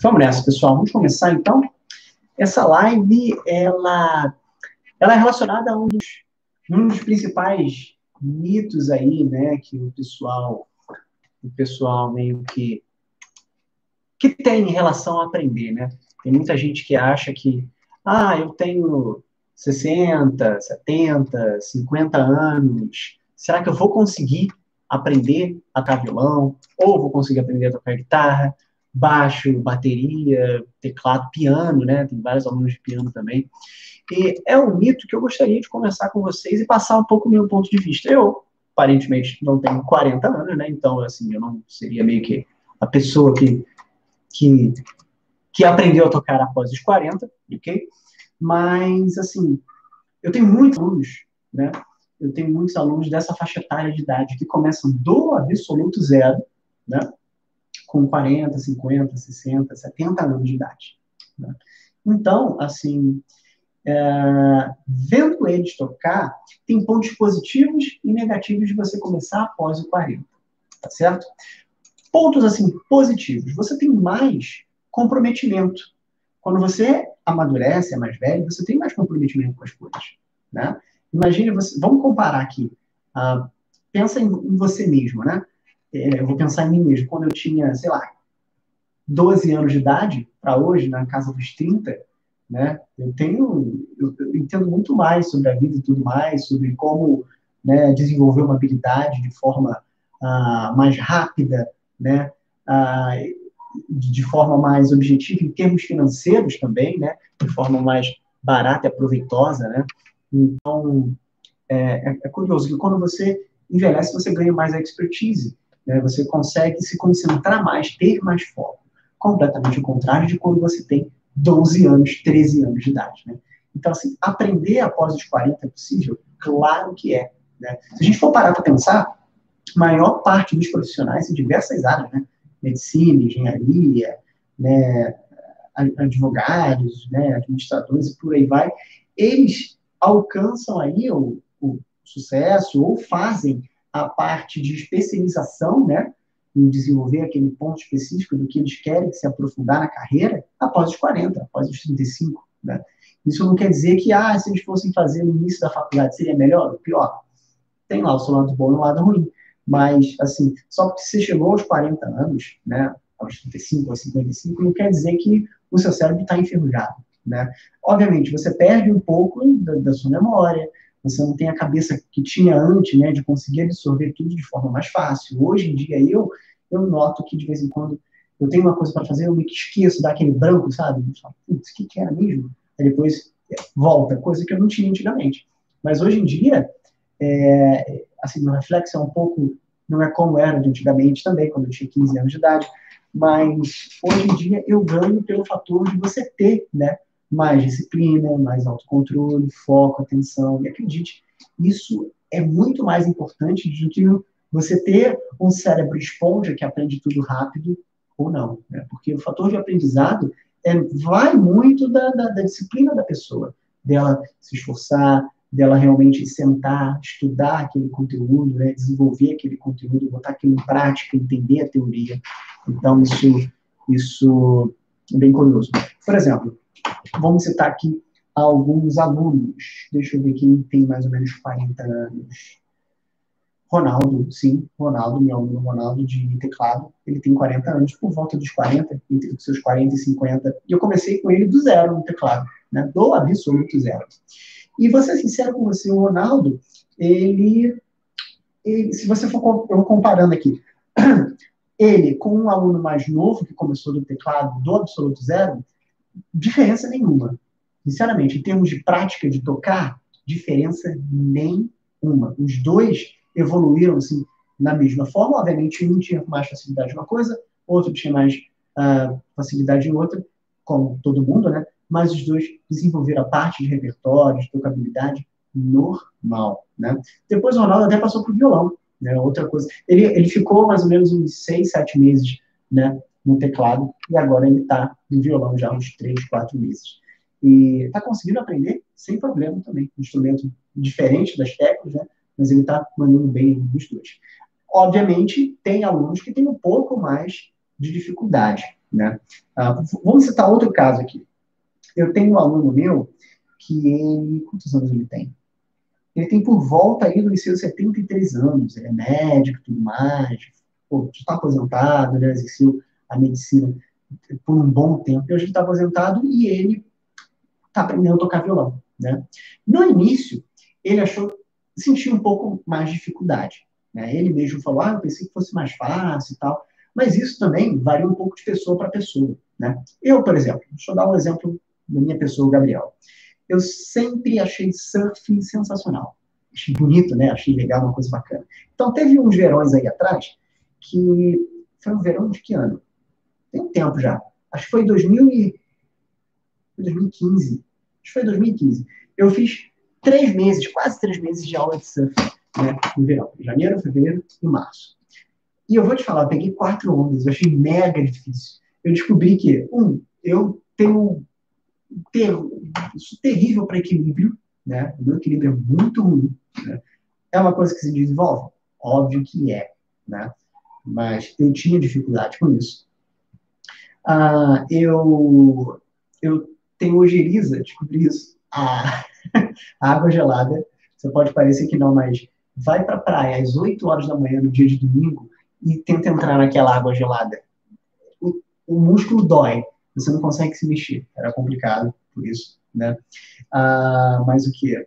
Vamos nessa, pessoal. Vamos começar então. Essa live, ela, ela é relacionada a um dos, um dos principais mitos aí, né, que o pessoal, o pessoal meio que que tem em relação a aprender, né? Tem muita gente que acha que, ah, eu tenho 60, 70, 50 anos, será que eu vou conseguir aprender a tocar violão? Ou vou conseguir aprender a tocar guitarra? Baixo, bateria, teclado, piano, né? Tem vários alunos de piano também. E é um mito que eu gostaria de conversar com vocês e passar um pouco o meu ponto de vista. Eu, aparentemente, não tenho 40 anos, né? Então, assim, eu não seria meio que a pessoa que, que, que aprendeu a tocar após os 40, ok? Mas, assim, eu tenho muitos alunos, né? Eu tenho muitos alunos dessa faixa etária de idade que começam do absoluto zero, né? Com 40, 50, 60, 70 anos de idade. Né? Então, assim, é, vendo eles tocar, tem pontos positivos e negativos de você começar após o 40, tá certo? Pontos, assim, positivos. Você tem mais comprometimento. Quando você amadurece, é mais velho, você tem mais comprometimento com as coisas, né? Imagine você, vamos comparar aqui, uh, pensa em, em você mesmo, né? É, eu vou pensar em mim mesmo, quando eu tinha, sei lá, 12 anos de idade, para hoje, na casa dos 30, né, eu tenho, eu, eu, entendo muito mais sobre a vida e tudo mais, sobre como né, desenvolver uma habilidade de forma ah, mais rápida, né, ah, de forma mais objetiva em termos financeiros também, né, de forma mais barata e aproveitosa, né, então é, é, é curioso que quando você envelhece, você ganha mais expertise, né? Você consegue se concentrar mais, ter mais foco. Completamente o contrário de quando você tem 12 anos, 13 anos de idade. Né? Então, assim, aprender após os 40 é possível? Claro que é. Né? Se a gente for parar para pensar, maior parte dos profissionais em diversas áreas, né? medicina, engenharia, né? advogados, né? administradores e por aí vai, eles alcançam aí o, o sucesso ou fazem a parte de especialização, né, em desenvolver aquele ponto específico do que eles querem se aprofundar na carreira após os 40, após os 35, né? Isso não quer dizer que, ah, se eles fossem fazer no início da faculdade seria melhor ou pior. Tem lá o seu lado bom e o lado ruim. Mas, assim, só porque você chegou aos 40 anos, né, aos 35, aos 55, não quer dizer que o seu cérebro está enferrujado, né? Obviamente, você perde um pouco da, da sua memória, você não tem a cabeça que tinha antes, né, de conseguir absorver tudo de forma mais fácil. Hoje em dia, eu, eu noto que de vez em quando eu tenho uma coisa para fazer, eu me esqueço, dá aquele branco, sabe? Putz, o que, que era mesmo? Aí depois é, volta, coisa que eu não tinha antigamente. Mas hoje em dia, é, assim, o reflexo é um pouco, não é como era de antigamente também, quando eu tinha 15 anos de idade, mas hoje em dia eu ganho pelo fator de você ter, né, mais disciplina, mais autocontrole, foco, atenção. E acredite, isso é muito mais importante do que você ter um cérebro esponja que aprende tudo rápido ou não. Né? Porque o fator de aprendizado é, vai muito da, da, da disciplina da pessoa, dela se esforçar, dela realmente sentar, estudar aquele conteúdo, né, desenvolver aquele conteúdo, botar aquilo em prática, entender a teoria. Então, isso, isso é bem curioso. Por exemplo, Vamos citar aqui alguns alunos. Deixa eu ver quem tem mais ou menos 40 anos. Ronaldo, sim, Ronaldo, meu aluno Ronaldo de teclado, ele tem 40 anos, por volta dos 40, entre os seus 40 e 50. E eu comecei com ele do zero no teclado, né? Do absoluto zero. E vou ser sincero com você, o Ronaldo, ele, ele se você for eu comparando aqui, ele com um aluno mais novo que começou do teclado do absoluto zero, diferença nenhuma. Sinceramente, em termos de prática de tocar, diferença nenhuma. Os dois evoluíram assim, na mesma forma. Obviamente, um tinha mais facilidade em uma coisa, outro tinha mais uh, facilidade em outra, como todo mundo, né? Mas os dois desenvolveram a parte de repertório, de tocabilidade normal, né? Depois o Ronaldo até passou para o violão, né? Outra coisa. Ele, ele ficou mais ou menos uns seis, sete meses, né? No teclado, e agora ele está no violão já há uns 3, 4 meses. E está conseguindo aprender sem problema também. Um instrumento diferente das teclas, né? mas ele está mandando bem nos dois. Obviamente, tem alunos que têm um pouco mais de dificuldade. né? Ah, vamos citar outro caso aqui. Eu tenho um aluno meu que ele, quantos anos ele tem? Ele tem por volta aí dos seus 73 anos, ele é médico tudo mais, pô, está aposentado, né, exerceu a medicina por um bom tempo, e hoje ele está aposentado e ele está aprendendo a tocar violão, né? No início, ele achou, sentiu um pouco mais de dificuldade, né? Ele mesmo falou, ah, eu pensei que fosse mais fácil e tal, mas isso também varia um pouco de pessoa para pessoa, né? Eu, por exemplo, deixa eu dar um exemplo da minha pessoa, o Gabriel. Eu sempre achei surf sensacional. Achei bonito, né? Achei legal, uma coisa bacana. Então, teve uns verões aí atrás que foi um verão de que ano? Tem um tempo já. Acho que foi 2000 e... 2015. Acho que foi 2015. Eu fiz três meses, quase três meses de aula de surf né, no verão. Janeiro, fevereiro e março. E eu vou te falar, eu peguei quatro ondas, eu achei mega difícil. Eu descobri que, um, eu tenho ter, isso terrível para equilíbrio, né? O meu equilíbrio é muito ruim. Né? É uma coisa que se desenvolve? Óbvio que é, né? Mas eu tinha dificuldade com isso. Ah, eu, eu tenho ojeriza, descobri isso. A, a água gelada, você pode parecer que não, mas vai para a praia às 8 horas da manhã no dia de domingo e tenta entrar naquela água gelada. O, o músculo dói, você não consegue se mexer. Era complicado por isso, né? Ah, mas o que?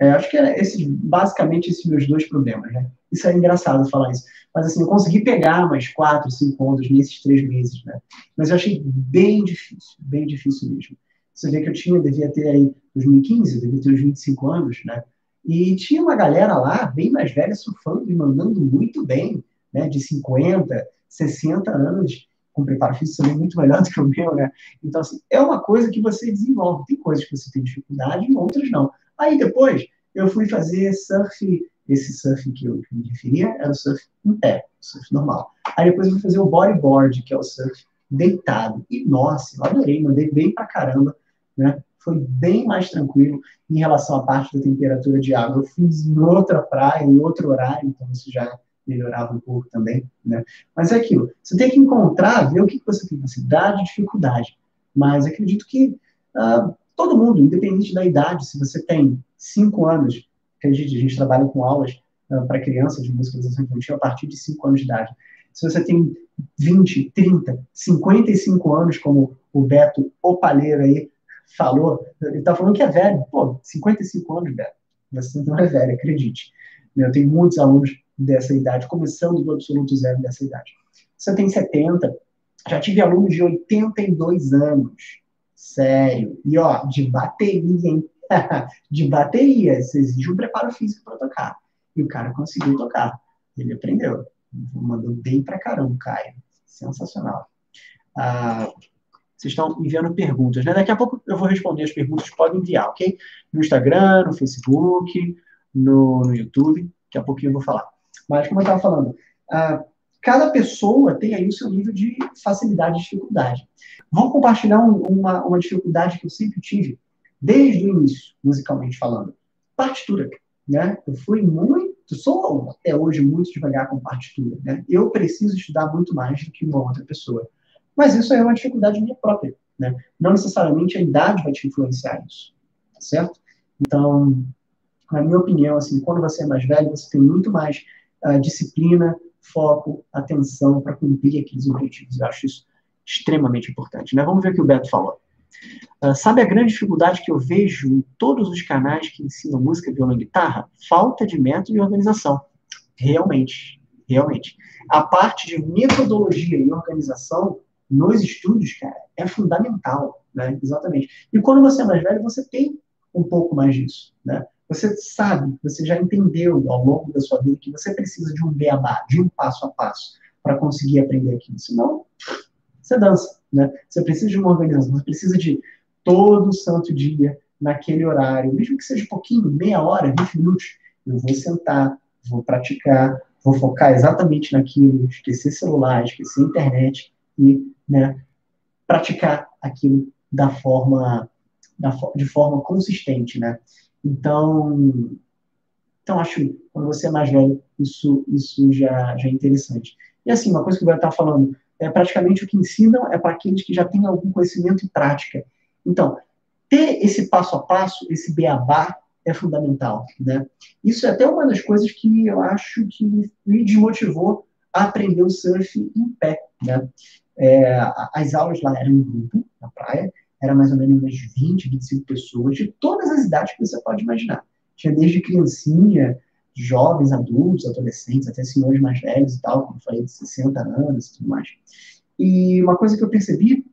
É, acho que era esses, basicamente esses meus dois problemas, né? Isso é engraçado falar isso. Mas assim, eu consegui pegar mais quatro, cinco ondas nesses três meses, né? Mas eu achei bem difícil, bem difícil mesmo. Você vê que eu tinha, devia ter aí 2015, devia ter uns 25 anos, né? E tinha uma galera lá, bem mais velha, surfando e mandando muito bem, né? De 50, 60 anos, com preparo físico também muito melhor do que o meu, né? Então, assim, é uma coisa que você desenvolve. Tem coisas que você tem dificuldade e outras não. Aí depois, eu fui fazer surf, esse surf que eu, me referia era o surf em pé, surf normal. Aí depois eu fui fazer o bodyboard, que é o surf deitado. E, nossa, eu adorei, mandei bem pra caramba, né? Foi bem mais tranquilo em relação à parte da temperatura de água. Eu fiz em outra praia, em outro horário, então isso já melhorava um pouco também, né? Mas é aquilo, você tem que encontrar, ver o que você tem facilidade e dificuldade. Mas acredito que uh, todo mundo, independente da idade, se você tem cinco anos, acredite, a gente trabalha com aulas uh, para crianças de musicalização infantil a partir de cinco anos de idade. Se você tem 20, 30, 55 anos, como o Beto Opaleiro aí falou, ele está falando que é velho. Pô, 55 anos, Beto. Você não é velho, acredite. Eu tenho muitos alunos dessa idade, começando do absoluto zero dessa idade. Você tem 70, já tive alunos de 82 anos. Sério. E, ó, de bateria, hein? de bateria. Você exige um preparo físico para tocar. E o cara conseguiu tocar. Ele aprendeu. Mandou bem pra caramba, Caio. Sensacional. Ah, vocês estão enviando perguntas, né? Daqui a pouco eu vou responder as perguntas, podem enviar, ok? No Instagram, no Facebook, no, no YouTube. Daqui a pouquinho eu vou falar. Mas, como eu estava falando, uh, cada pessoa tem aí o seu nível de facilidade e dificuldade. Vou compartilhar um, uma, uma dificuldade que eu sempre tive, desde o início, musicalmente falando. Partitura, né? Eu fui muito, sou até hoje muito devagar com partitura, né? Eu preciso estudar muito mais do que uma outra pessoa. Mas isso é uma dificuldade minha própria, né? Não necessariamente a idade vai te influenciar isso, tá certo? Então, na minha opinião, assim, quando você é mais velho, você tem muito mais uh, disciplina, foco, atenção para cumprir aqueles objetivos. Eu acho isso extremamente importante. Né? Vamos ver o que o Beto falou. Uh, sabe a grande dificuldade que eu vejo em todos os canais que ensinam música, violão e guitarra? Falta de método e organização. Realmente, realmente. A parte de metodologia e organização nos estúdios, cara, é fundamental, né? Exatamente. E quando você é mais velho, você tem um pouco mais disso, né? Você sabe, você já entendeu ao longo da sua vida que você precisa de um beabá, de um passo a passo, para conseguir aprender aquilo. Senão, você dança, né? Você precisa de uma organização, você precisa de todo santo dia, naquele horário, mesmo que seja pouquinho, meia hora, 20 minutos, eu vou sentar, vou praticar, vou focar exatamente naquilo, esquecer celular, esquecer internet e né, praticar aquilo da forma, da, de forma consistente, né? Então, então acho quando você é mais velho, isso, isso já, já é interessante. E assim, uma coisa que eu vou estar falando é, praticamente o que ensinam é para aqueles que já têm algum conhecimento e prática. Então, ter esse passo a passo, esse beabá, é fundamental, né? Isso é até uma das coisas que eu acho que me desmotivou a aprender o surf em pé, né? É, as aulas lá eram em grupo, na praia, era mais ou menos umas 20, 25 pessoas, de todas as idades que você pode imaginar. Tinha desde criancinha, jovens, adultos, adolescentes, até senhores mais velhos e tal, como eu falei, de 60 anos e tudo mais. E uma coisa que eu percebi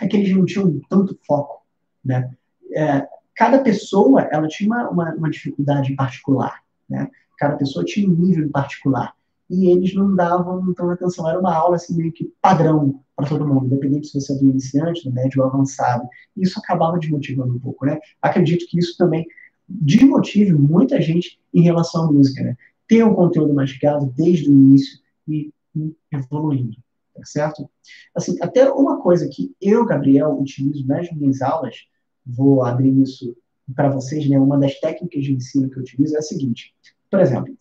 é que eles não tinham tanto foco, né? É, cada pessoa, ela tinha uma, uma, uma dificuldade particular, né? Cada pessoa tinha um nível particular. E eles não davam tanta atenção. Era uma aula, assim, meio que padrão para todo mundo, independente se você é do iniciante, do médio ou avançado. Isso acabava desmotivando um pouco, né? Acredito que isso também desmotive muita gente em relação à música, né? Ter um conteúdo mastigado desde o início e, e evoluindo, tá certo? Assim, até uma coisa que eu, Gabriel, utilizo nas minhas aulas, vou abrir isso para vocês, né? Uma das técnicas de ensino que eu utilizo é a seguinte. Por exemplo,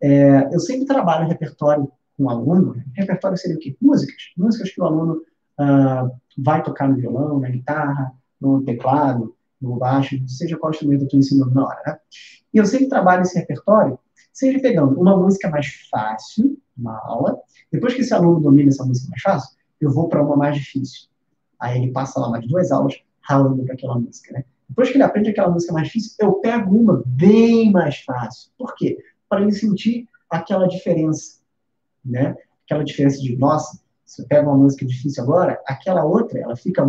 é, eu sempre trabalho repertório com o aluno. Repertório seria o quê? Músicas. Músicas que o aluno uh, vai tocar no violão, na guitarra, no teclado, no baixo, seja qual instrumento eu estou ensinando na hora, né? E eu sempre trabalho esse repertório, seja pegando uma música mais fácil, uma aula, depois que esse aluno domina essa música mais fácil, eu vou para uma mais difícil. Aí ele passa lá mais duas aulas ralando para aquela música, né? Depois que ele aprende aquela música mais difícil, eu pego uma bem mais fácil. Por quê? Para ele sentir aquela diferença, né? Aquela diferença de, nossa, se eu pego uma música difícil agora, aquela outra, ela fica,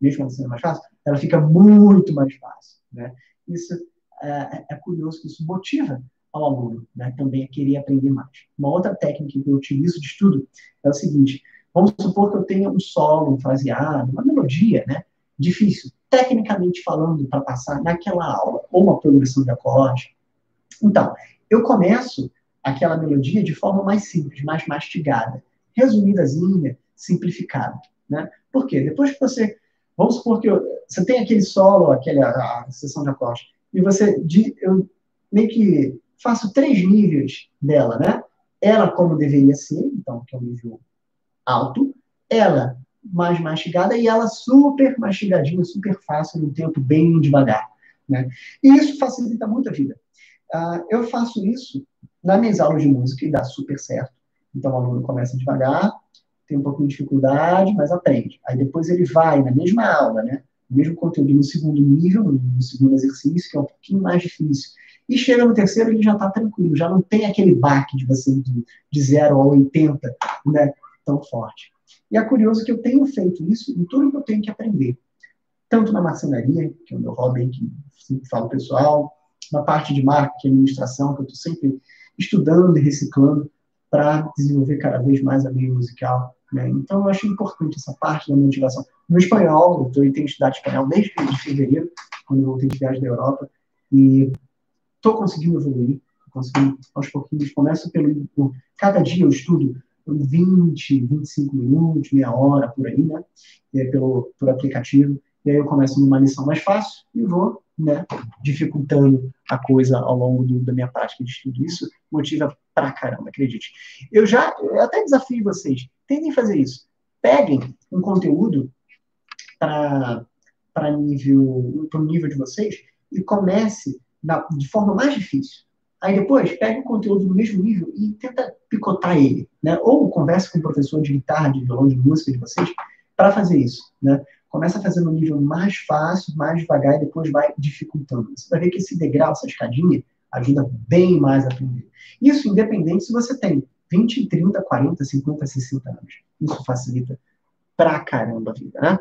mesmo sendo mais fácil, ela fica muito mais fácil, né? Isso é, é curioso que isso motiva ao aluno, né? Também a querer aprender mais. Uma outra técnica que eu utilizo de estudo é o seguinte: vamos supor que eu tenha um solo, um fraseado, uma melodia, né? difícil, tecnicamente falando, para passar naquela aula, ou uma progressão de acorde. Então, eu começo aquela melodia de forma mais simples, mais mastigada, resumidazinha, simplificada. Né? Por quê? Depois que você. Vamos supor que eu, você tem aquele solo, aquela a sessão de acorde, e você. Eu meio que faço três níveis dela, né? Ela como deveria ser, então, que é um nível alto. Ela mais mastigada e ela super mastigadinha, super fácil, no tempo bem devagar. Né? E isso facilita muito a vida. Uh, eu faço isso nas minhas aulas de música e dá super certo. Então o aluno começa devagar, tem um pouquinho de dificuldade, mas aprende. Aí depois ele vai na mesma aula, né? O mesmo conteúdo no segundo nível, no segundo exercício, que é um pouquinho mais difícil. E chega no terceiro, ele já está tranquilo, já não tem aquele baque de você de, de 0 a 80, né? Tão forte. E é curioso que eu tenho feito isso em tudo que eu tenho que aprender. Tanto na marcenaria, que é o meu hobby, que sempre falo pessoal, na parte de marketing administração, que eu estou sempre estudando e reciclando para desenvolver cada vez mais a minha musical. Né? Então, eu acho importante essa parte da motivação. No espanhol, eu tenho estudado espanhol desde fevereiro, quando eu voltei de viagem da Europa, e estou conseguindo evoluir, conseguindo aos pouquinhos. Começo pelo. Cada dia eu estudo 20, 25 minutos, meia hora, por aí, né? É, pelo, por aplicativo. E aí eu começo numa lição mais fácil e vou, né, dificultando a coisa ao longo do, da minha prática de estudo. Isso motiva pra caramba, acredite. Eu já, eu até desafio vocês, tentem fazer isso. Peguem um conteúdo para nível, o nível de vocês e comece na, de forma mais difícil. Aí depois, pega o conteúdo do mesmo nível e tenta picotar ele, né? Ou converse com o professor de guitarra, de violão, de música de vocês, para fazer isso, né? Começa fazer no nível mais fácil, mais devagar, e depois vai dificultando. Você vai ver que esse degrau, essa escadinha, ajuda bem mais a aprender. Isso independente se você tem 20, 30, 40, 50, 60 anos. Isso facilita pra caramba a vida, né?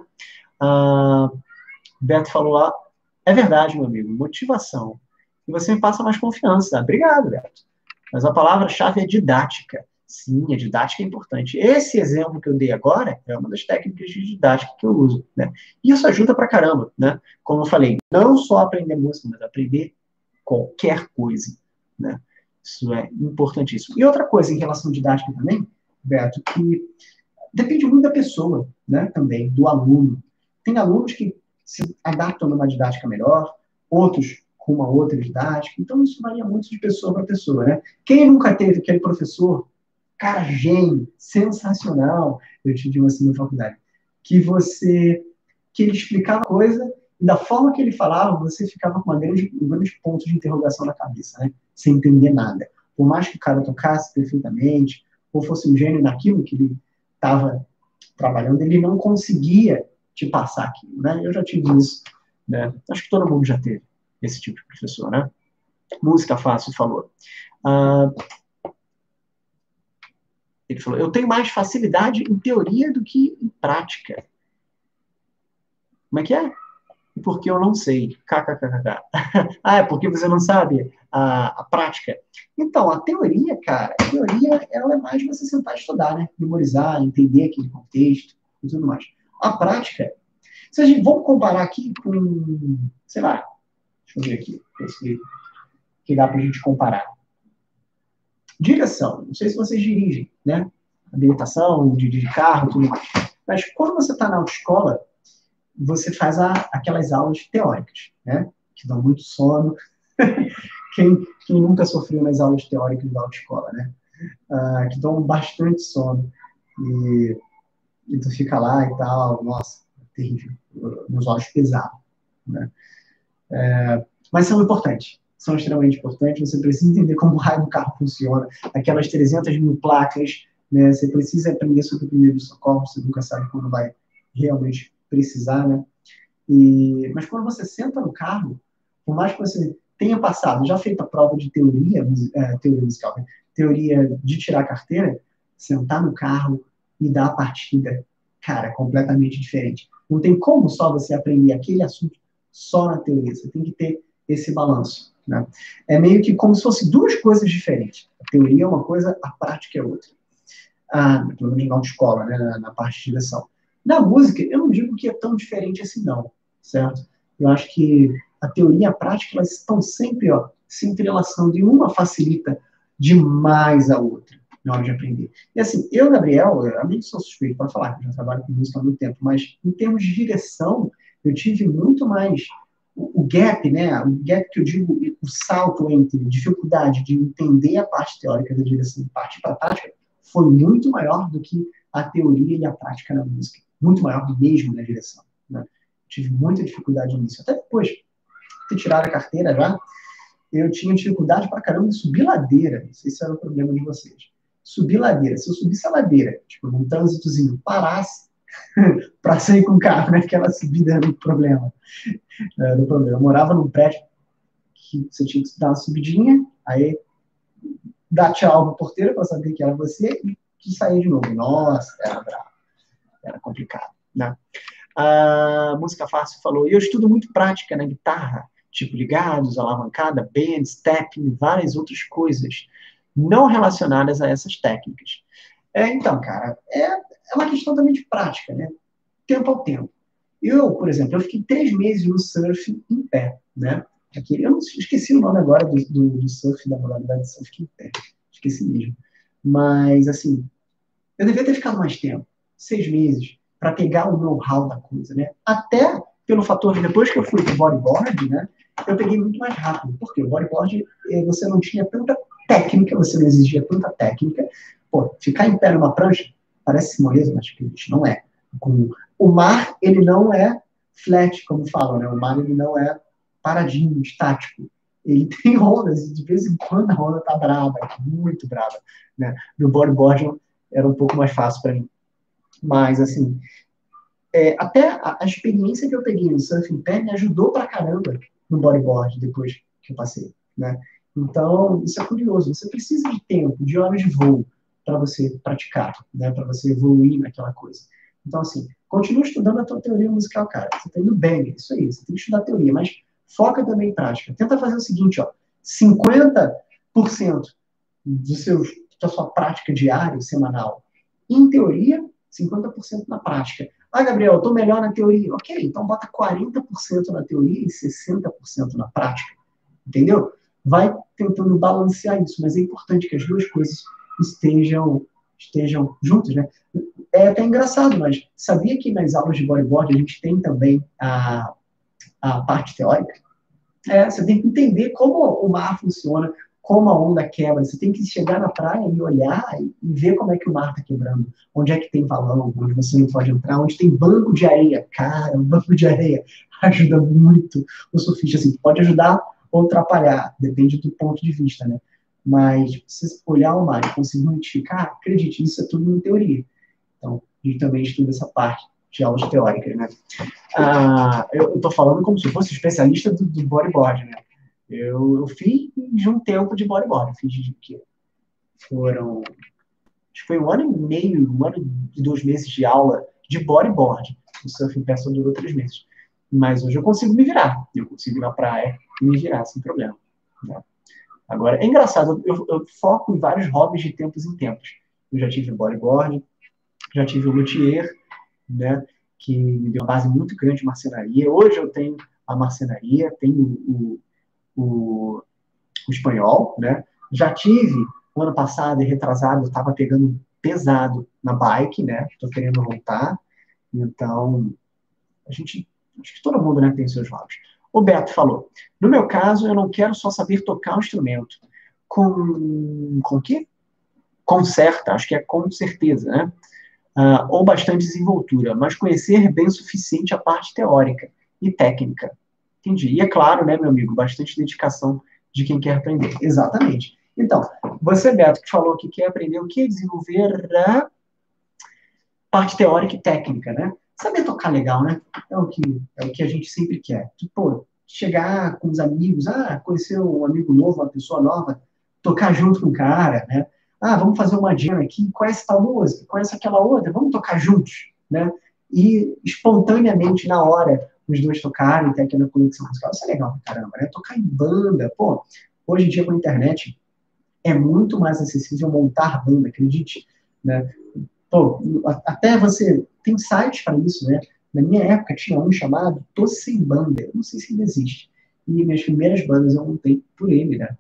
Ah, Beto falou lá, é verdade, meu amigo, motivação e você me passa mais confiança. Obrigado, Beto. Mas a palavra-chave é didática. Sim, a didática é importante. Esse exemplo que eu dei agora é uma das técnicas de didática que eu uso, né? E isso ajuda pra caramba, né? Como eu falei, não só aprender música, mas aprender qualquer coisa, né? Isso é importantíssimo. E outra coisa em relação à didática também, Beto, que depende muito da pessoa, né? Também, do aluno. Tem alunos que se adaptam numa didática melhor, outros com uma outra didática. Então, isso varia muito de pessoa para pessoa, né? Quem nunca teve aquele professor cara gênio, sensacional, eu tive um assim na faculdade, que você, que ele explicava a coisa e da forma que ele falava, você ficava com grande, um grande ponto de interrogação na cabeça, né? Sem entender nada. Por mais que o cara tocasse perfeitamente, ou fosse um gênio naquilo que ele estava trabalhando, ele não conseguia te passar aquilo, né? Eu já tive isso, né? Acho que todo mundo já teve esse tipo de professor, né? Música fácil falou. Ah, ele falou: eu tenho mais facilidade em teoria do que em prática. Como é que é? Porque eu não sei. KKKK. ah, é porque você não sabe a, a prática. Então, a teoria, cara, a teoria, ela é mais você sentar e estudar, né? Memorizar, entender aquele contexto e tudo mais. A prática, se a gente, vamos comparar aqui com, sei lá, deixa eu ver aqui, esse que dá para a gente comparar. Direção, não sei se vocês dirigem, né? Habilitação, dirigir carro, tudo mais. Mas quando você está na autoescola, você faz a, aquelas aulas teóricas, né? Que dão muito sono. quem, quem, nunca sofreu nas aulas teóricas da autoescola, né? Ah, que dão bastante sono. E, e tu fica lá e tal, nossa, terrível. Meus olhos pesados, né? É, mas são importantes são extremamente importantes. Você precisa entender como o raio do carro funciona, aquelas 300 mil placas, né? Você precisa aprender sobre o primeiro socorro, você nunca sabe quando vai realmente precisar, né? E, mas quando você senta no carro, por mais que você tenha passado, já feito a prova de teoria, é, teoria musical, né? teoria de tirar a carteira, sentar no carro e dar a partida, cara, completamente diferente. Não tem como só você aprender aquele assunto só na teoria. Você tem que ter esse balanço. Né? É meio que como se fossem duas coisas diferentes. A teoria é uma coisa, a prática é outra. Ah, pelo menos na autoescola, né, na, na parte de direção. Na música, eu não digo que é tão diferente assim, não, certo? Eu acho que a teoria e a prática, elas estão sempre ó, se entrelaçando e uma facilita demais a outra na hora de aprender. E assim, eu, Gabriel, amigo sou suspeito para falar, que já trabalho com música há muito tempo, mas em termos de direção, eu tive muito mais o gap, né, o gap que eu digo, o salto entre dificuldade de entender a parte teórica da direção e parte para a prática, foi muito maior do que a teoria e a prática na música. Muito maior mesmo na direção. Né? Tive muita dificuldade nisso. Até depois de tirar a carteira já, eu tinha dificuldade para caramba de subir ladeira. Não sei se era o problema de vocês. Subir ladeira. Se eu subisse a ladeira, tipo, num trânsitozinho, parasse, para sair com o carro, né? Aquela subida era o problema. Era o problema. Eu morava num prédio que você tinha que dar uma subidinha, aí dar tchau pro porteiro para saber que era você e tu sair de novo. Nossa, era bravo. Era complicado, né? A música fácil falou, eu estudo muito prática na guitarra, tipo ligados, alavancada, bend, stepping, várias outras coisas não relacionadas a essas técnicas. É, então, cara, é, é uma questão também de prática, né? Tempo ao tempo. Eu, por exemplo, eu fiquei três meses no surf em pé, né? Aqui, eu não esqueci o nome agora do, do, do surf, da modalidade de surf em pé. Esqueci mesmo. Mas, assim, eu devia ter ficado mais tempo, seis meses, para pegar o know-how da coisa, né? Até pelo fator de depois que eu fui pro bodyboard, né? Eu peguei muito mais rápido. Porque o bodyboard, eh, você não tinha tanta técnica, você não exigia tanta técnica. Pô, ficar em pé numa prancha, parece moleza, mas que não é. O mar, ele não é flat, como falam, né? O mar, ele não é paradinho, estático. Ele tem ondas, e de vez em quando a onda tá brava, muito brava, né? No bodyboard era um pouco mais fácil para mim. Mas, assim, é, até a, a, experiência que eu peguei no surf em pé me ajudou pra caramba no bodyboard depois que eu passei, né? Então, isso é curioso. Você precisa de tempo, de horas de voo, para você praticar, né, para você evoluir naquela coisa. Então, assim, continua estudando a tua teoria musical, cara. Você está indo bem, é isso aí. Você tem que estudar teoria, mas foca também em prática. Tenta fazer o seguinte, ó, 50% do seu, da sua prática diária, semanal, em teoria, 50% na prática. Ah, Gabriel, eu estou melhor na teoria. Ok, então bota 40% na teoria e 60% na prática. Entendeu? Vai tentando balancear isso, mas é importante que as duas coisas estejam, estejam juntos, né? É até engraçado, mas sabia que nas aulas de bodyboard a gente tem também a, a parte teórica? É, você tem que entender como o mar funciona, como a onda quebra. Você tem que chegar na praia e olhar e ver como é que o mar está quebrando. Onde é que tem valão, onde você não pode entrar, onde tem banco de areia. Cara, o banco de areia ajuda muito o surfista. Assim, pode ajudar ou atrapalhar, depende do ponto de vista, né? Mas se olhar o mar e conseguir identificar, acredite, isso é tudo teoria. Então, a gente também estuda essa parte de aulas teóricas, né? Ah, eu estou falando como se fosse especialista do, do bodyboard, né? Eu, eu fiz um tempo de bodyboard, fiz de que foram, acho que foi um ano e meio, um ano e dois meses de aula de bodyboard. O surf em pé só durou três meses. Mas hoje eu consigo me virar. Eu consigo ir na praia e me virar sem problema. Né? Agora, é engraçado, eu, eu, foco em vários hobbies de tempos em tempos. Eu já tive bodyboard, já tive o luthier, né, que me deu uma base muito grande de marcenaria. Hoje eu tenho a marcenaria, tenho o, o, o espanhol, né? Já tive, ano passado e retrasado, estava pegando pesado na bike, né? Estou querendo voltar. Então, a gente, acho que todo mundo né, tem seus hobbies. O Beto falou, no meu caso, eu não quero só saber tocar um instrumento. Com, com o quê? Com certa, acho que é com certeza, né? Uh, ou bastante desenvoltura, mas conhecer bem o suficiente a parte teórica e técnica. Entendi. E é claro, né, meu amigo, bastante dedicação de quem quer aprender. Exatamente. Então, você, Beto, que falou que quer aprender o que? Desenvolver a parte teórica e técnica, né? Saber tocar legal, né? É o que, é o que a gente sempre quer. Tipo, chegar com os amigos, ah, conhecer um amigo novo, uma pessoa nova, tocar junto com o cara, né? Ah, vamos fazer uma jam aqui, conhece tal música, conhece aquela outra, vamos tocar juntos, né? E espontaneamente, na hora, os dois tocarem, ter aquela conexão musical. Isso é legal pra caramba, né? Tocar em banda, pô, hoje em dia com a internet é muito mais acessível montar banda, acredite, né? Pô, até você tem sites para isso, né? Na minha época tinha um chamado Tô Sem Banda, eu não sei se ainda existe. E minhas primeiras bandas eu montei por ele, né?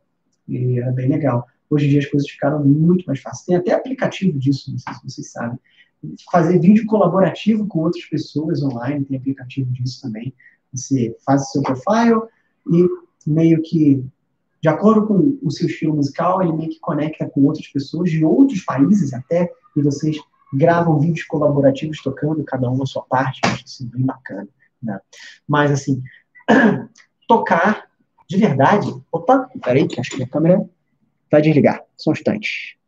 E era bem legal. Hoje em dia as coisas ficaram muito mais fáceis. Tem até aplicativo disso, não sei se vocês sabem fazer vídeo colaborativo com outras pessoas online, tem aplicativo disso também. Você faz o seu profile e meio que, de acordo com o seu estilo musical, ele meio que conecta com outras pessoas de outros países até, e vocês gravam vídeos colaborativos tocando, cada um a sua parte, acho isso bem bacana. Né? Mas, assim, tocar de verdade. Opa, peraí, que acho que a câmera vai desligar. Só um instante.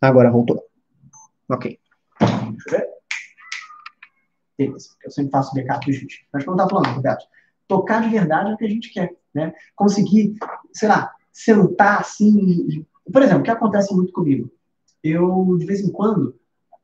Agora voltou. Ok. Deixa eu ver. Beleza, eu sempre faço backup dos vídeos. Mas como tá falando, Roberto, tocar de verdade é o que a gente quer, né? Conseguir, sei lá, sentar assim e... Por exemplo, o que acontece muito comigo? Eu, de vez em quando,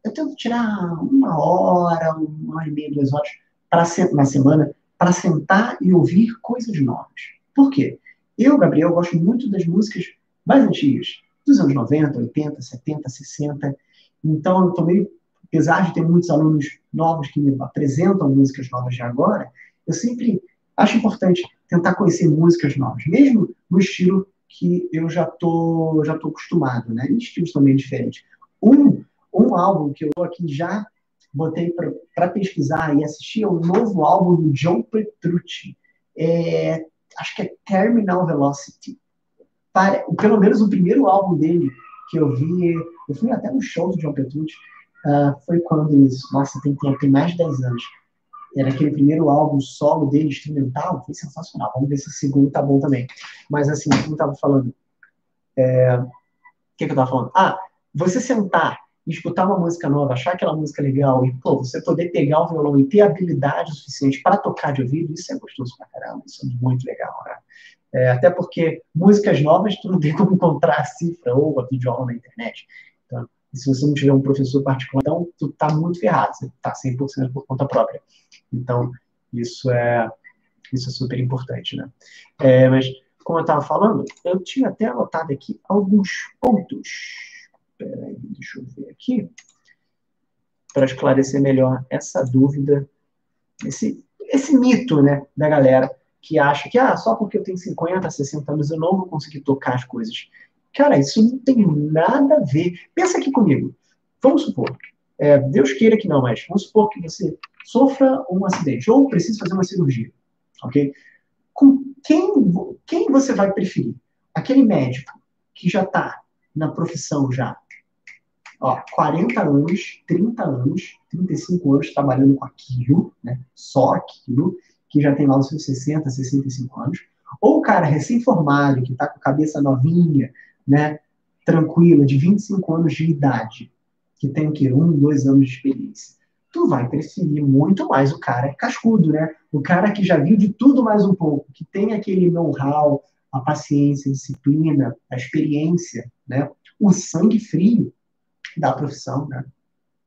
eu tento tirar uma hora, uma hora e meia, duas horas para na semana para sentar e ouvir coisas novas. Por quê? Eu, Gabriel, gosto muito das músicas mais antigas dos anos 90, 80, 70, 60. Então, eu apesar de ter muitos alunos novos que me apresentam músicas novas de agora, eu sempre acho importante tentar conhecer músicas novas, mesmo no estilo que eu já tô, já tô acostumado, né? Em estilos também diferentes. Um, um álbum que eu aqui já botei para pesquisar e assistir é o novo álbum do John Petrucci. É, acho que é Terminal Velocity para, pelo menos o primeiro álbum dele que eu vi, eu fui até no show do John Petrucci, uh, foi quando isso, nossa, tem, tem mais de 10 anos. Era aquele primeiro álbum solo dele, instrumental, foi sensacional. Vamos ver se o segundo tá bom também. Mas assim, como eu tava falando, é... o que, que eu tava falando? Ah, você sentar e escutar uma música nova, achar aquela música legal e, pô, você poder pegar o violão e ter habilidade suficiente para tocar de ouvido, isso é gostoso pra caramba, isso é muito legal, né? É, até porque músicas novas tu não tem como encontrar a cifra ou a videoaula na internet. Então, se você não tiver um professor particular, então tu tá muito ferrado, você tá 100% por conta própria. Então, isso é, isso é super importante, né? É, mas, como eu estava falando, eu tinha até anotado aqui alguns pontos. Peraí, deixa eu ver aqui. Para esclarecer melhor essa dúvida, esse, esse mito, né, da galera que acha que, ah, só porque eu tenho 50, 60 anos eu não vou conseguir tocar as coisas. Cara, isso não tem nada a ver. Pensa aqui comigo. Vamos supor, é, Deus queira que não, mas vamos supor que você sofra um acidente ou precise fazer uma cirurgia, ok? com quem, quem você vai preferir? Aquele médico que já está na profissão já, ó, 40 anos, 30 anos, 35 anos trabalhando com aquilo, né? Só aquilo, que já tem lá os seus 60, 65 anos, ou o cara recém-formado, que está com a cabeça novinha, né? Tranquila, de 25 anos de idade, que tem o quê? Um, dois anos de experiência. Tu vai preferir muito mais o cara cascudo, né? O cara que já viu de tudo mais um pouco, que tem aquele know-how, a paciência, a disciplina, a experiência, né? O sangue frio da profissão, né?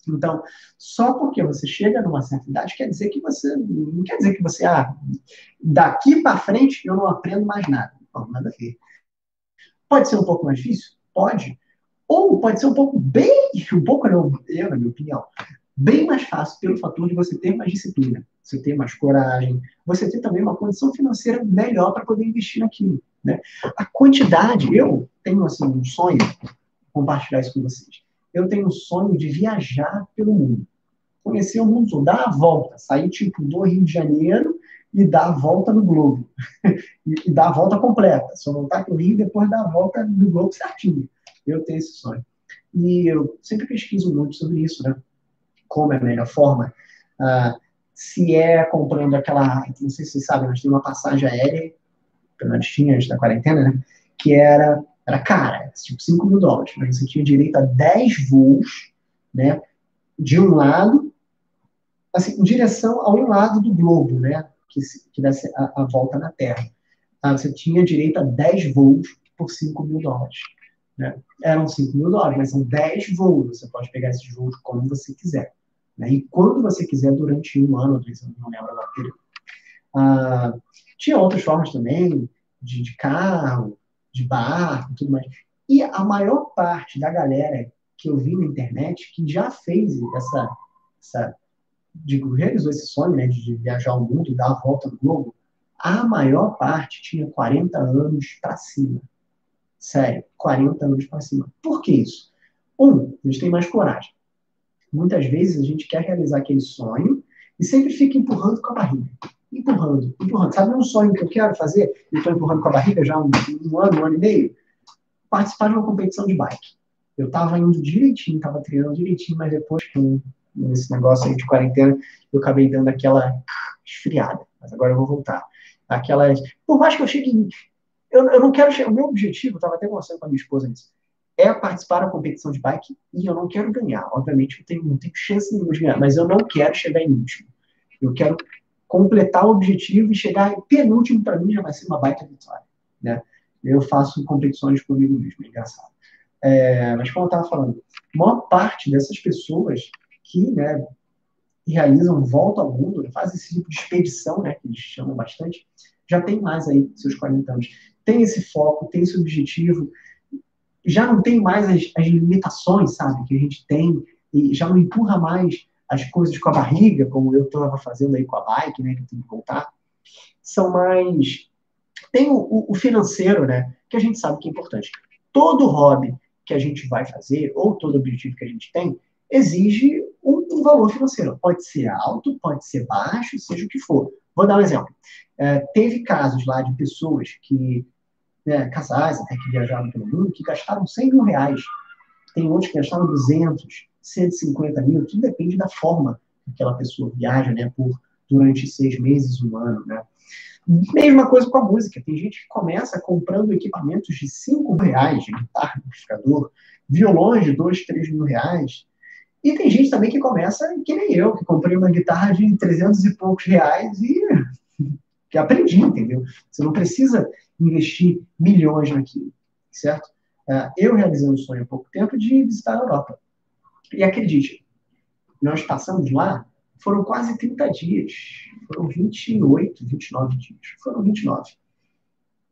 Então, só porque você chega numa certa idade quer dizer que você não quer dizer que você ah, daqui para frente eu não aprendo mais nada. Não, nada a ver. Pode ser um pouco mais difícil, pode. Ou pode ser um pouco bem, um pouco não, eu na minha opinião, bem mais fácil pelo fator de você ter mais disciplina, você ter mais coragem, você ter também uma condição financeira melhor para poder investir naquilo, né? A quantidade, eu tenho assim um sonho compartilhar isso com vocês eu tenho o sonho de viajar pelo mundo. Conhecer o mundo dar a volta, sair tipo do Rio de Janeiro e dar a volta no globo. e, e dar a volta completa. Só voltar para o Rio e depois dar a volta no globo certinho. Eu tenho esse sonho. E eu sempre pesquiso muito sobre isso, né? Como é a melhor forma. Ah, se é comprando aquela. Não sei se vocês sabem, mas tem uma passagem aérea, pelo menos tinha antes da quarentena, né? Que era era cara, tipo 5 mil dólares. Mas você tinha direito a 10 voos, né? De um lado, assim, em direção a um lado do globo, né? Que, que desse a, a volta na Terra. Ah, você tinha direito a 10 voos por 5 mil dólares. Né? Eram 5 mil dólares, mas são 10 voos. Você pode pegar esses voos como você quiser. Né? E quando você quiser, durante um ano, dois anos, não lembro agora. Ah, tinha outras formas também, de, de carro, de barco tudo mais. E a maior parte da galera que eu vi na internet que já fez essa, essa digo, realizou esse sonho né, de viajar ao mundo e dar a volta no globo, a maior parte tinha 40 anos para cima. Sério, 40 anos para cima. Por que isso? Um, eles têm mais coragem. Muitas vezes a gente quer realizar aquele sonho e sempre fica empurrando com a barriga empurrando, empurrando. Sabe um sonho que eu quero fazer? E estou empurrando com a barriga já um, um, ano, um ano e meio? Participar de uma competição de bike. Eu estava indo direitinho, estava treinando direitinho, mas depois, com esse negócio aí de quarentena, eu acabei dando aquela esfriada. Mas agora eu vou voltar. Aquela. Por mais que eu chegue. Eu, eu não quero chegar. O meu objetivo, estava até conversando com a minha esposa nisso, é participar da competição de bike e eu não quero ganhar. Obviamente, eu tenho, não tenho chance nenhuma de ganhar, mas eu não quero chegar em último. Eu quero completar o objetivo e chegar em penúltimo, para mim, já vai ser uma baita vitória. Né? Eu faço competições comigo mesmo, é engraçado. É, mas como eu estava falando, a maior parte dessas pessoas que né, realizam volta ao mundo, né, fazem esse tipo de expedição, né, que eles chamam bastante, já tem mais aí seus 40 anos. Tem esse foco, tem esse objetivo, já não tem mais as, as limitações, sabe, que a gente tem, e já não empurra mais as coisas com a barriga, como eu estava fazendo aí com a bike, né, que eu tenho que voltar, são mais. Tem o, o, financeiro, né, que a gente sabe que é importante. Todo hobby que a gente vai fazer, ou todo objetivo que a gente tem, exige um, valor financeiro. Pode ser alto, pode ser baixo, seja o que for. Vou dar um exemplo. É, teve casos lá de pessoas que, né, casais até que viajaram pelo mundo, que gastaram 100 mil reais. Tem outros que gastaram 200. 150 mil, tudo depende da forma que aquela pessoa viaja, né, por, durante seis meses, um ano, né. Mesma coisa com a música. Tem gente que começa comprando equipamentos de 5 reais, de guitarra, amplificador, violões de 2, 3 mil reais. E tem gente também que começa, que nem eu, que comprei uma guitarra de 300 e poucos reais e que aprendi, entendeu? Você não precisa investir milhões naquilo, certo? Ah, eu realizei um sonho há pouco tempo de visitar a Europa. E acredite, nós passamos lá, foram quase 30 dias. Foram 28, 29 dias. Foram 29.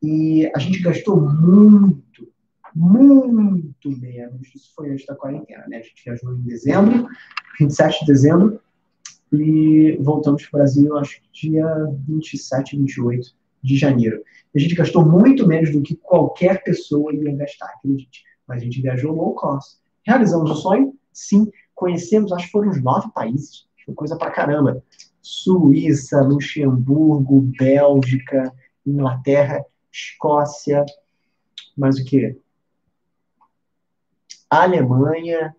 E a gente gastou muito, muito menos. Isso foi antes da quarentena, né? A gente viajou em dezembro, 27 de dezembro, e voltamos para o Brasil, acho que dia 27, 28 de janeiro. A gente gastou muito menos do que qualquer pessoa ia gastar, acredite. Mas a gente viajou low cost. Realizamos o sonho, Sim, conhecemos, acho que foram uns nove países. Foi coisa pra caramba. Suíça, Luxemburgo, Bélgica, Inglaterra, Escócia, mais o que? Alemanha,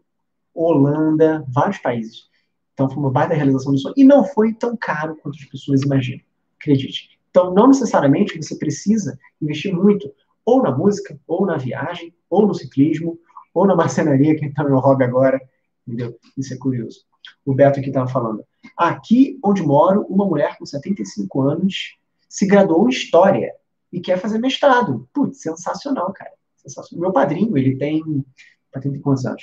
Holanda, vários países. Então foi uma baita realização do sonho. E não foi tão caro quanto as pessoas imaginam, acredite. Então, não necessariamente você precisa investir muito ou na música, ou na viagem, ou no ciclismo, ou na marcenaria, que está no hobby agora, entendeu? Isso é curioso. O Beto aqui estava falando. Aqui onde moro, uma mulher com 75 anos se graduou em História e quer fazer mestrado. Putz, sensacional, cara. Sensacional. Meu padrinho, ele tem... Tem quantos anos?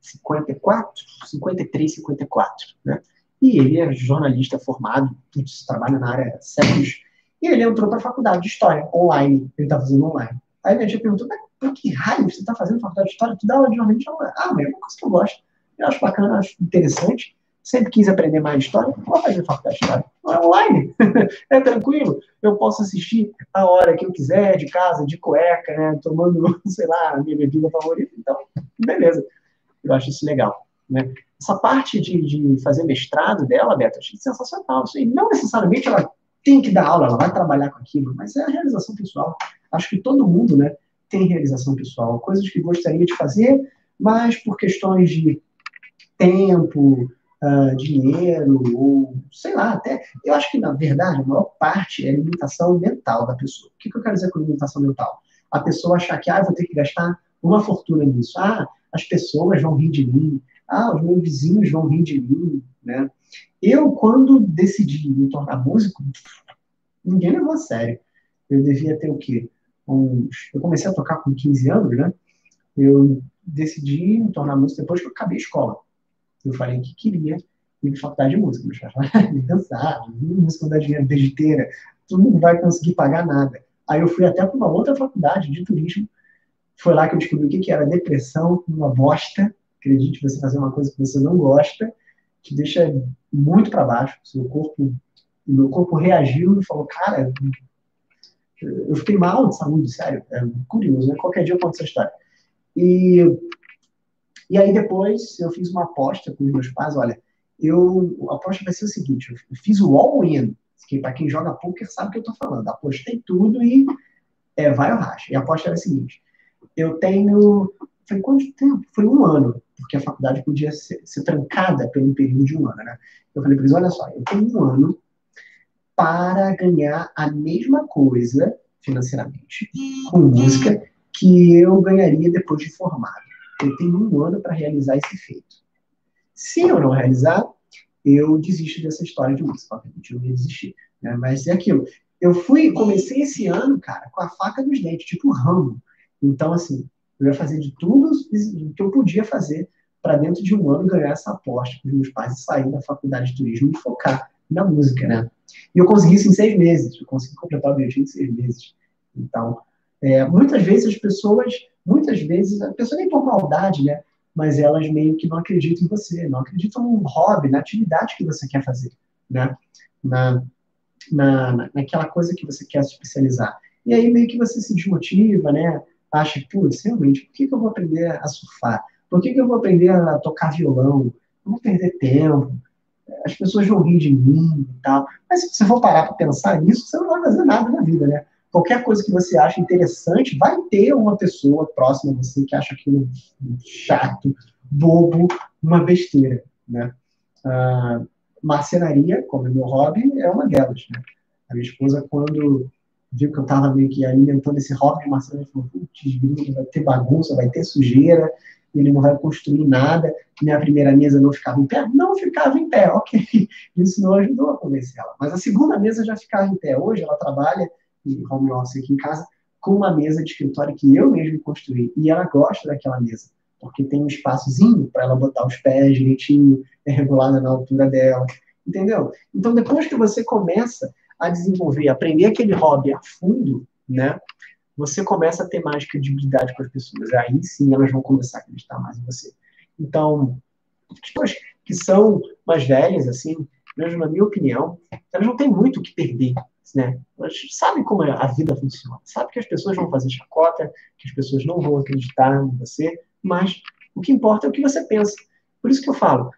54? 53, 54, né? E ele é jornalista formado, putz, trabalha na área séculos. E ele entrou para a faculdade de História, online. Ele está fazendo online. Aí a gente perguntou, mas por que raio você está fazendo faculdade de História? Tu dá aula de jornalismo? Ah, mas é uma coisa que eu gosto. Eu acho bacana, acho interessante. Sempre quis aprender mais história, vou fazer faculdade de história. É online, é tranquilo. Eu posso assistir a hora que eu quiser, de casa, de cueca, né? Tomando, sei lá, a minha bebida favorita. Então, beleza. Eu acho isso legal. Né? Essa parte de, de fazer mestrado dela, Beto, achei sensacional. Isso aí, não necessariamente ela tem que dar aula, ela vai trabalhar com aquilo, mas é a realização pessoal. Acho que todo mundo né, tem realização pessoal. Coisas que gostaria de fazer, mas por questões de tempo, uh, dinheiro, ou sei lá, até. Eu acho que, na verdade, a maior parte é limitação mental da pessoa. O que, que eu quero dizer com limitação mental? A pessoa achar que, ah, vou ter que gastar uma fortuna nisso. Ah, as pessoas vão rir de mim. Ah, os meus vizinhos vão rir de mim, né? Eu, quando decidi me tornar músico, ninguém levou a sério. Eu devia ter o quê? Uns... Eu comecei a tocar com 15 anos, né? Eu decidi me tornar músico depois que eu acabei a escola. Eu falei que queria ir para faculdade de música. Mas falei, me cansado, música dá dinheiro, beijeteira, tu não vai conseguir pagar nada. Aí eu fui até para uma outra faculdade de turismo. Foi lá que eu descobri o que, que era depressão, uma bosta. Acredite, você fazer uma coisa que você não gosta, te deixa muito para baixo. Seu corpo, meu corpo reagiu e falou, cara, eu fiquei mal de saúde, sério. É curioso, né? Qualquer dia eu conto essa história. E e aí depois eu fiz uma aposta com os meus pais, olha, eu, a aposta vai ser o seguinte, eu fiz o all-in, que para quem joga poker sabe o que eu estou falando, apostei tudo e é, vai ao racha. E a aposta era a seguinte, eu tenho, foi quanto tempo? Foi um ano, porque a faculdade podia ser, ser trancada pelo período de um ano, né? Eu falei para eles, olha só, eu tenho um ano para ganhar a mesma coisa financeiramente com música que eu ganharia depois de formado eu tenho um ano para realizar esse feito. Se eu não realizar, eu desisto dessa história de música. Eu não ia desistir. Né? Mas é aquilo. Eu fui, comecei esse ano, cara, com a faca nos dentes, tipo ramo. Então, assim, eu ia fazer de tudo o que eu podia fazer para dentro de um ano ganhar essa aposta com os meus pais e sair da faculdade de turismo e focar na música, né? E eu consegui isso em seis meses. Eu consegui completar o objetivo em seis meses. Então, é, muitas vezes as pessoas muitas vezes, a pessoa nem por maldade, né? Mas elas meio que não acreditam em você, não acreditam no hobby, na atividade que você quer fazer, né? Na, na, naquela coisa que você quer se especializar. E aí meio que você se desmotiva, né? Acha, putz, realmente, por que, que eu vou aprender a surfar? Por que, que eu vou aprender a tocar violão? Eu vou perder tempo. As pessoas vão rir de mim e tal. Mas se você for parar para pensar nisso, você não vai fazer nada na vida, né? Qualquer coisa que você acha interessante, vai ter uma pessoa próxima a você que acha aquilo chato, bobo, uma besteira, né? Uh, marcenaria, como é meu hobby, é uma delas, né? A minha esposa, quando viu que eu estava meio que alimentando esse hobby de marcenaria, falou, putz, vai ter bagunça, vai ter sujeira, ele não vai construir nada, minha primeira mesa não ficava em pé? Não ficava em pé, ok. Isso não ajudou a convencer ela. Mas a segunda mesa já ficava em pé. Hoje ela trabalha em home office aqui em casa, com uma mesa de escritório que eu mesmo construí. E ela gosta daquela mesa, porque tem um espaçozinho para ela botar os pés direitinho, é regulada na altura dela, entendeu? Então, depois que você começa a desenvolver, aprender aquele hobby a fundo, né? Você começa a ter mais credibilidade com as pessoas. Aí sim elas vão começar a acreditar mais em você. Então, as pessoas que são mais velhas, assim, mesmo na minha opinião, elas não têm muito o que perder né? Mas sabe como é a vida funciona, sabe que as pessoas vão fazer chacota, que as pessoas não vão acreditar em você, mas o que importa é o que você pensa. Por isso que eu falo,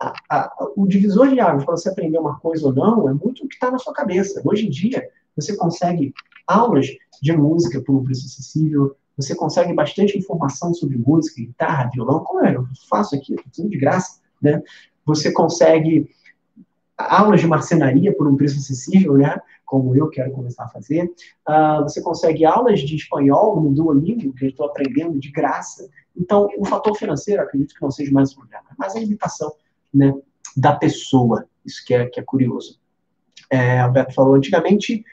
a, a, o divisor de águas para você aprender uma coisa ou não é muito o que está na sua cabeça. Hoje em dia, você consegue aulas de música por um preço acessível, você consegue bastante informação sobre música, guitarra, violão, como é, eu faço aqui, tudo de graça, né? Você consegue aulas de marcenaria por um preço acessível, né? Como eu quero começar a fazer. Uh, você consegue aulas de espanhol no Duolingo, que eu estou aprendendo de graça. Então, o fator financeiro, acredito que não seja mais um problema, mas a limitação, né, da pessoa. Isso que é, que é curioso. É, Alberto falou, antigamente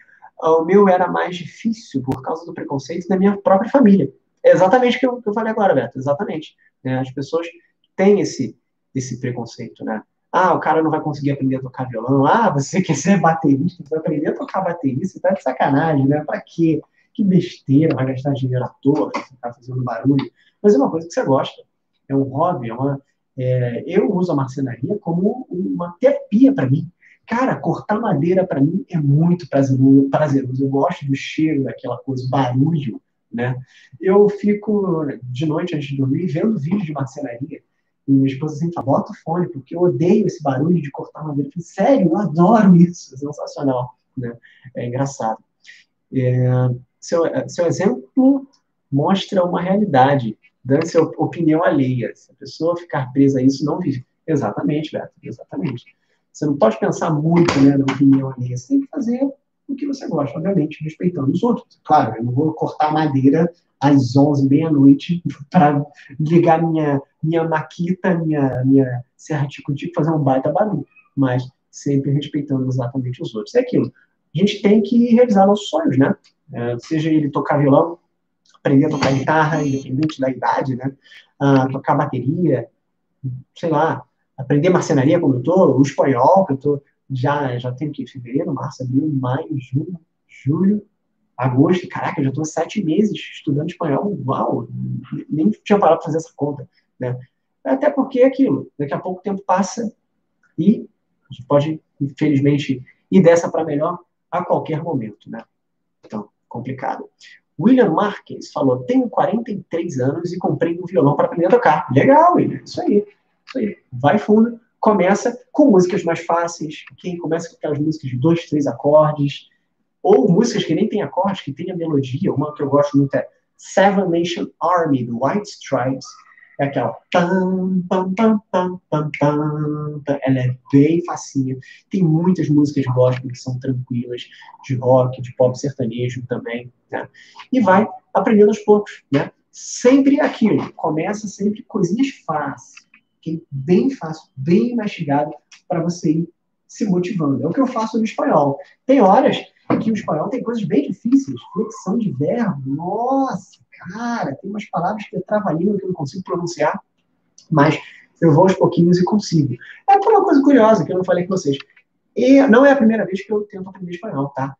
o meu era mais difícil por causa do preconceito da minha própria família. É exatamente o que eu, que eu falei agora, Beto, exatamente. É, as pessoas têm esse, esse preconceito, né? Ah, o cara não vai conseguir aprender a tocar violão. Ah, você quer ser baterista, você vai aprender a tocar baterista, tá de sacanagem, né? Pra quê? Que besteira, vai gastar dinheiro à toa, ficar fazendo barulho. Mas é uma coisa que você gosta. É um hobby, é uma... É, eu uso a marcenaria como uma terapia para mim. Cara, cortar madeira para mim é muito prazeroso. Eu gosto do cheiro daquela coisa, barulho, né? Eu fico de noite antes de dormir vendo vídeos de marcenaria. E minha esposa sempre fala, bota o fone, porque eu odeio esse barulho de cortar madeira. Eu falei, sério, eu adoro isso, é sensacional. Né? É engraçado. É, seu, seu exemplo mostra uma realidade, dando sua opinião alheia. Se a pessoa ficar presa a isso, não vive. Exatamente, Beto, exatamente. Você não pode pensar muito né, na opinião alheia. Você tem que fazer o que você gosta, obviamente, respeitando os outros. Claro, eu não vou cortar madeira às 11, meia-noite, para ligar minha, minha maquita, minha, minha serra tico-tico, fazer um baita barulho. Mas sempre respeitando exatamente os outros. É aquilo. A gente tem que realizar nossos sonhos, né? É, seja ele tocar violão, aprender a tocar guitarra, independente da idade, né? Ah, tocar bateria, sei lá, aprender marcenaria como eu tô, o espanhol, que eu tô já, já tenho que fevereiro, março, abril, maio, junho, julho, agosto, caraca, já estou sete meses estudando espanhol, uau, nem tinha parado para fazer essa conta, né? Até porque é aquilo, daqui a pouco o tempo passa e a gente pode, infelizmente, ir dessa para melhor a qualquer momento, né? Então, complicado. William Marques falou: tenho 43 anos e comprei um violão para aprender a tocar. Legal, William, isso aí. Isso aí. Vai fundo, começa com músicas mais fáceis, ok? Começa com aquelas músicas de dois, três acordes, ou músicas que nem tem acordes, que tem a melodia. Uma que eu gosto muito é Seven Nation Army, do White Stripes. É aquela. Ela é bem facinha. Tem muitas músicas gospel que são tranquilas, de rock, de pop sertanejo também. Né? E vai aprendendo aos poucos. Né? Sempre aquilo. Começa sempre coisinhas fáceis que bem fácil, bem mastigado, para você ir se motivando. É o que eu faço no espanhol. Tem horas que o espanhol tem coisas bem difíceis, flexão de verbo, nossa, cara, tem umas palavras que eu trabalho que eu não consigo pronunciar, mas eu vou aos pouquinhos e consigo. É uma coisa curiosa que eu não falei com vocês. E não é a primeira vez que eu tento aprender espanhol, tá?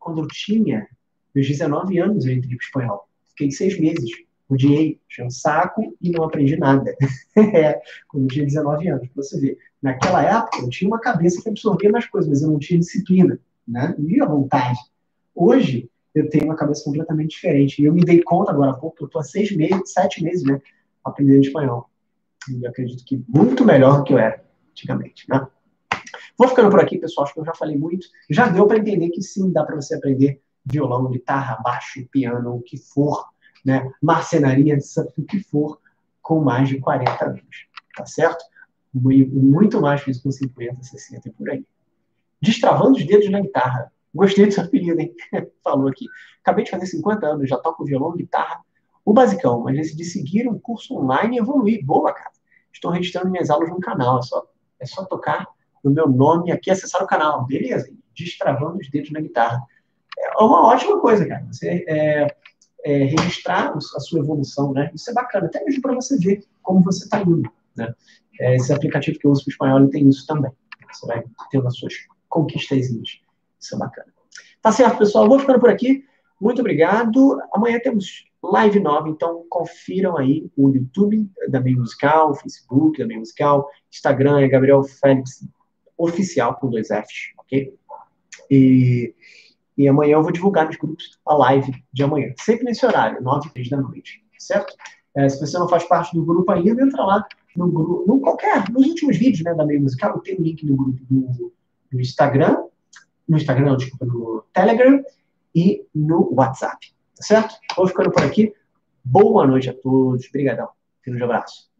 quando eu tinha meus 19 anos, eu entrei para espanhol. Fiquei seis meses odiei, tinha um saco e não aprendi nada. é, quando tinha 19 anos, pra você ver. Naquela época, eu tinha uma cabeça que absorvia mais coisas, mas eu não tinha disciplina, né? Não ia vontade. Hoje, eu tenho uma cabeça completamente diferente. E eu me dei conta agora há pouco, eu estou há seis meses, sete meses, né? Aprendendo espanhol. E eu acredito que muito melhor do que eu era antigamente, né? Vou ficando por aqui, pessoal. Acho que eu já falei muito. Já deu para entender que sim, dá para você aprender violão, guitarra, baixo, piano, o que for né, marcenaria, o que for, com mais de 40 anos, tá certo? Muito mais que isso com 50, 60 e por aí. Destravando os dedos na guitarra. Gostei do seu apelido, hein? Falou aqui. Acabei de fazer 50 anos, já toco violão, guitarra, o basicão, mas decidi seguir um curso online e evoluir. Boa, cara. Estou registrando minhas aulas no canal. É só, é só tocar no meu nome aqui acessar o canal. Beleza. Destravando os dedos na guitarra. É uma ótima coisa, cara. Você é, é, registrar a sua evolução, né? Isso é bacana, até mesmo para você ver como você está indo, né? É, esse aplicativo que eu uso para o espanhol tem isso também. Você vai tendo as suas conquistas. Isso é bacana. Tá certo, pessoal? Vou ficando por aqui. Muito obrigado. Amanhã temos live nova, então confiram aí o YouTube da Meio Musical, o Facebook da Meio Musical, Instagram é Gabriel Félix Oficial com dois Fs, ok? E e amanhã eu vou divulgar nos grupos a live de amanhã, sempre nesse horário, 9 e 3 da noite, certo? É, se você não faz parte do grupo ainda, entra lá no grupo, no qualquer, nos últimos vídeos né, da Meio Musical, tem o link no grupo do, do Instagram, no Instagram, não, desculpa, no Telegram e no WhatsApp. Tá certo? Vou ficando por aqui. Boa noite a todos. Obrigadão. Um grande abraço.